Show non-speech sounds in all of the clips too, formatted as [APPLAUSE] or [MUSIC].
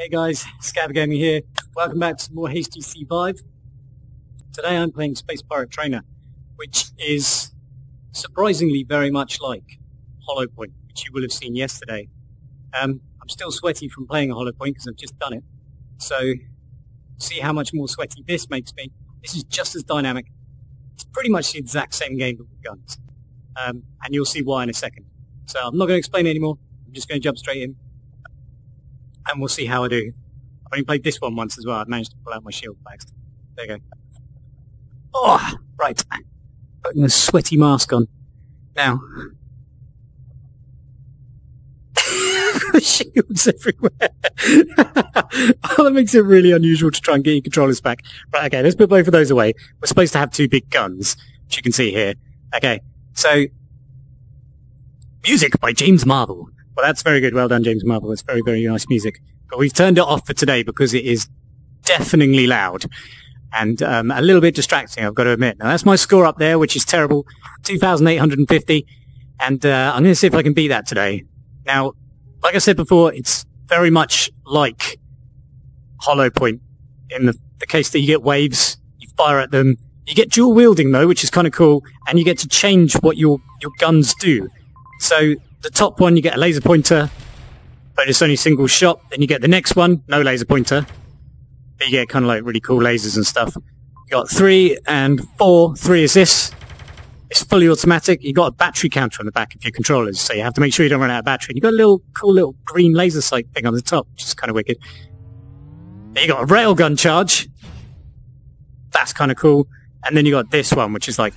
Hey guys, Scab Gaming here. Welcome back to more HTC Vive. Today I'm playing Space Pirate Trainer, which is surprisingly very much like Holopoint, which you will have seen yesterday. Um, I'm still sweaty from playing Holopoint because I've just done it. So, see how much more sweaty this makes me. This is just as dynamic. It's pretty much the exact same game but with guns. Um, and you'll see why in a second. So I'm not going to explain anymore. I'm just going to jump straight in and we'll see how I do. I've only played this one once as well. I've managed to pull out my shield bags. There you go. Oh, right. Putting a sweaty mask on. Now. [LAUGHS] Shields everywhere. [LAUGHS] oh, that makes it really unusual to try and get your controllers back. Right, okay, let's put both of those away. We're supposed to have two big guns, which you can see here. Okay, so music by James Marble. Well, that's very good. Well done, James Marble. It's very, very nice music. But we've turned it off for today because it is deafeningly loud and um, a little bit distracting, I've got to admit. Now, that's my score up there, which is terrible. 2,850. And uh, I'm going to see if I can beat that today. Now, like I said before, it's very much like Holopoint in the, the case that you get waves, you fire at them. You get dual wielding, though, which is kind of cool. And you get to change what your, your guns do. So the top one, you get a laser pointer, but it's only single shot. Then you get the next one, no laser pointer. But you get kind of like really cool lasers and stuff. You got three and four. Three is this. It's fully automatic. You got a battery counter on the back of your controllers, so you have to make sure you don't run out of battery. And You got a little cool little green laser sight thing on the top, which is kind of wicked. Then you got a railgun charge. That's kind of cool. And then you got this one, which is like,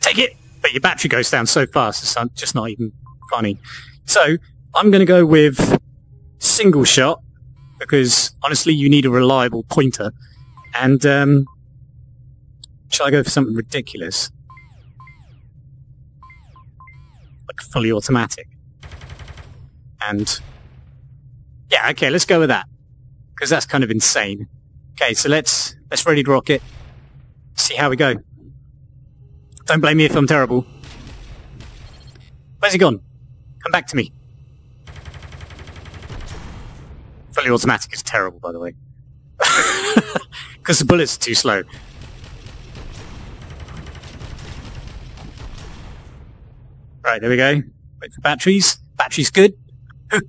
take it, but your battery goes down so fast, it's just not even funny. So I'm going to go with single shot because honestly, you need a reliable pointer. And um, shall I go for something ridiculous, like fully automatic? And yeah, okay, let's go with that because that's kind of insane. Okay, so let's let's ready to rock it. See how we go. Don't blame me if I'm terrible. Where's he gone? Come back to me. Fully automatic is terrible, by the way. [LAUGHS] Because the bullets are too slow. Right, there we go. Wait for batteries. Batteries good. [LAUGHS]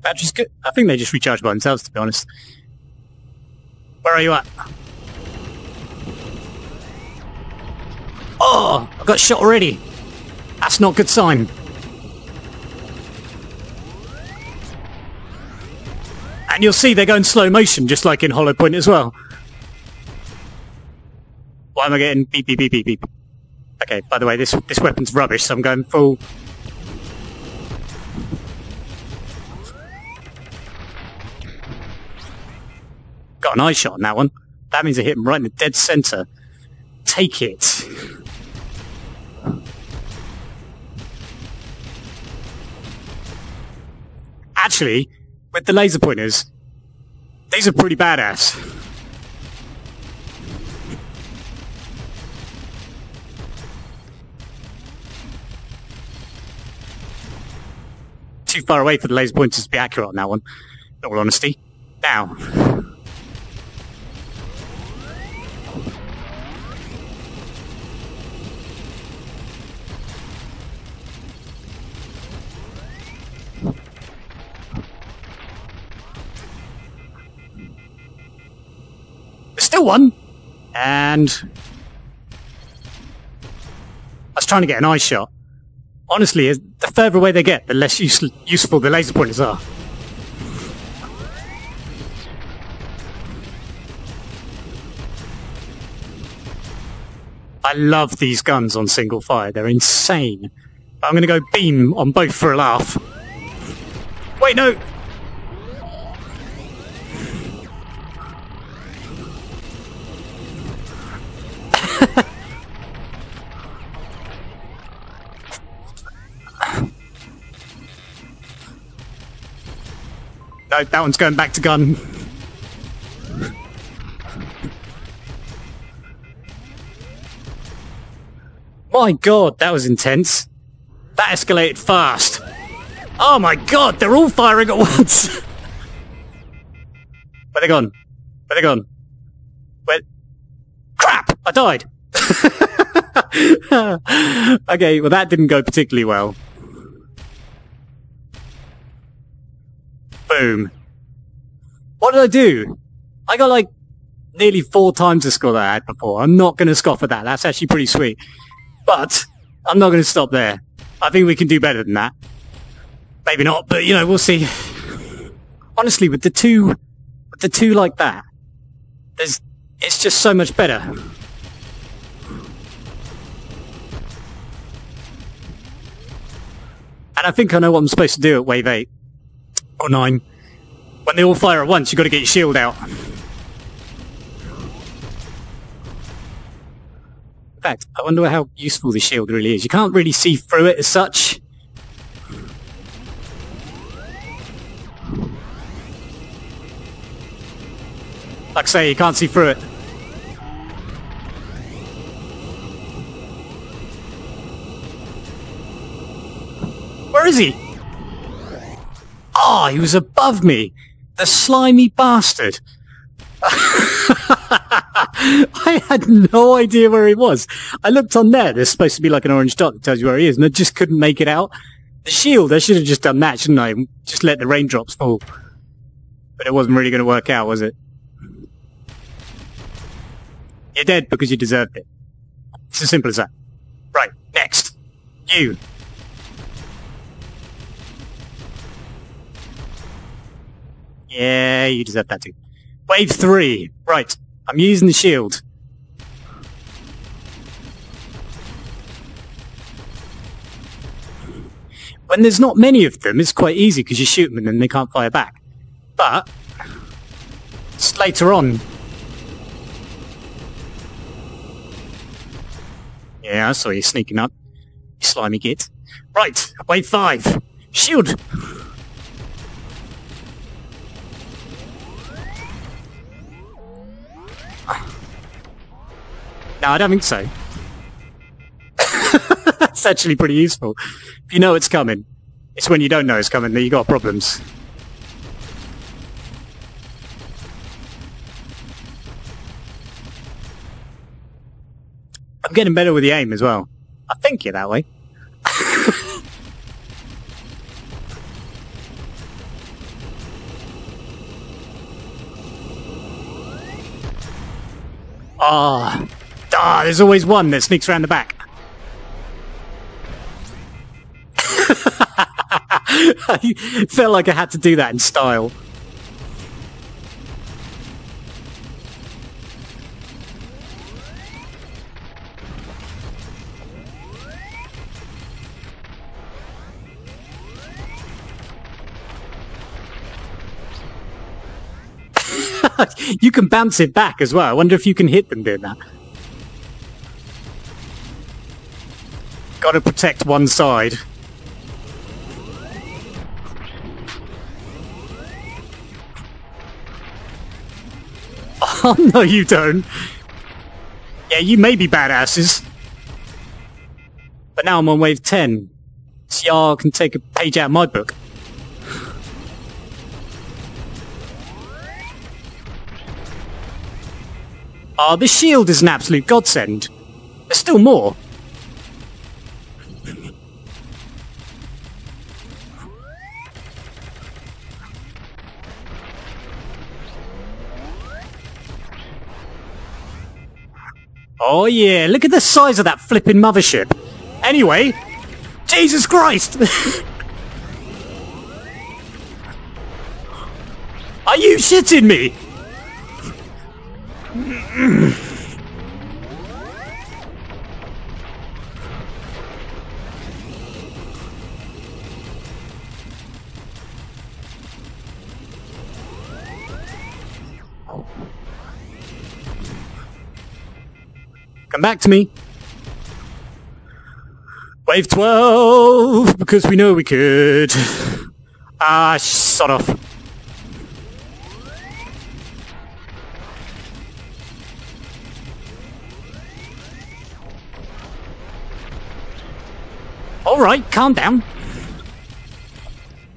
batteries good. I think they just recharge by themselves, to be honest. Where are you at? Oh, I got shot already. That's not good sign. And you'll see they go in slow motion, just like in Holopoint as well. Why am I getting beep, beep, beep, beep, beep? Okay, by the way, this, this weapon's rubbish, so I'm going full... Got an eye shot on that one. That means I hit him right in the dead center. Take it. Actually, with the laser pointers, these are pretty badass. Too far away for the laser pointers to be accurate on that one, in all honesty. Now, still one. And I was trying to get an eye shot. Honestly, the further away they get, the less use useful the laser pointers are. I love these guns on single fire. They're insane. I'm going to go beam on both for a laugh. Wait, no! No, that one's going back to gun. My god, that was intense. That escalated fast. Oh my god, they're all firing at [LAUGHS] once. Where they gone? Where they gone? Where? Crap! I died! [LAUGHS] okay, well that didn't go particularly well. Boom. What did I do? I got like nearly four times the score that I had before. I'm not going to scoff at that. That's actually pretty sweet. But I'm not going to stop there. I think we can do better than that. Maybe not, but you know, we'll see. Honestly, with the two, with the two like that, there's, it's just so much better. And I think I know what I'm supposed to do at wave 8. Or 9. When they all fire at once, you've got to get your shield out. In fact, I wonder how useful the shield really is. You can't really see through it as such. Like I say, you can't see through it. Where is he? Oh, he was above me. The slimy bastard. [LAUGHS] I had no idea where he was. I looked on there. There's supposed to be like an orange dot that tells you where he is, and I just couldn't make it out. The shield, I should have just done that, shouldn't I? Just let the raindrops fall. But it wasn't really going to work out, was it? You're dead because you deserved it. It's as simple as that. Right, next. You. Yeah, you deserve that too. Wave three. Right. I'm using the shield. When there's not many of them, it's quite easy because you shoot them and then they can't fire back. But, it's later on. Yeah, I saw you sneaking up. You slimy git. Right, wave five. Shield! No, I don't think so. [LAUGHS] That's actually pretty useful. If you know it's coming, it's when you don't know it's coming that you got problems. I'm getting better with the aim as well. I think you're that way. [LAUGHS] Ah. oh. Ah, there's always one that sneaks around the back. I [LAUGHS] felt like I had to do that in style. [LAUGHS] you can bounce it back as well. I wonder if you can hit them doing that. Gotta protect one side. [LAUGHS] Oh, no, you don't. Yeah, you may be badasses. But now I'm on wave 10. So y'all can take a page out of my book. Ah, oh, the shield is an absolute godsend. There's still more. Oh yeah, look at the size of that flipping mothership. Anyway, Jesus Christ! [LAUGHS] Are you shitting me? Come back to me. Wave 12, because we know we could. Ah, sod off. All right, calm down.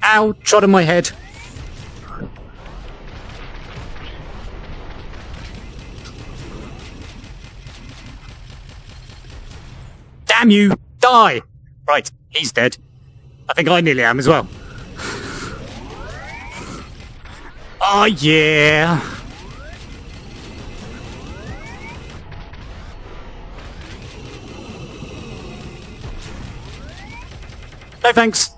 Ow, trod on my head. Damn you! Die! Right, he's dead. I think I nearly am as well. Oh yeah! No thanks.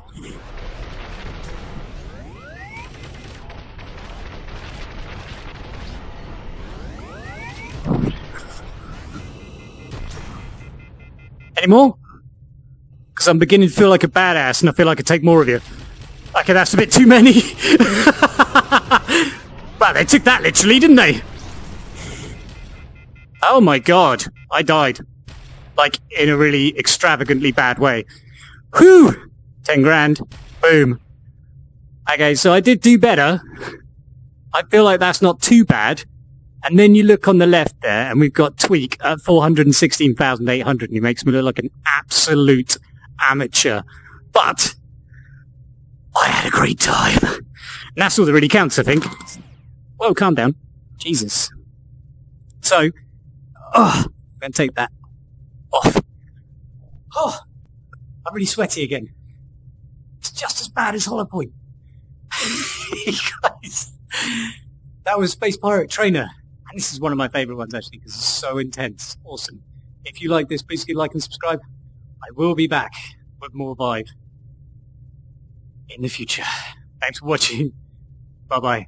More? Because I'm beginning to feel like a badass and I feel like I take more of you. Okay, that's a bit too many. [LAUGHS] well, they took that literally, didn't they? Oh my god, I died. Like, in a really extravagantly bad way. Whew! 10 grand. Boom. Okay, so I did do better. I feel like that's not too bad. And then you look on the left there, and we've got Tweak at 416,800, and he makes me look like an absolute amateur. But I had a great time. And that's all that really counts, I think. Well, calm down. Jesus. So, oh, I'm going to take that off. Oh, I'm really sweaty again. It's just as bad as Holopoint. [LAUGHS] Guys, that was Space Pirate Trainer. And this is one of my favorite ones actually because it's so intense. Awesome. If you like this, please give like and subscribe. I will be back with more Vive in the future. Thanks for watching. [LAUGHS] Bye bye.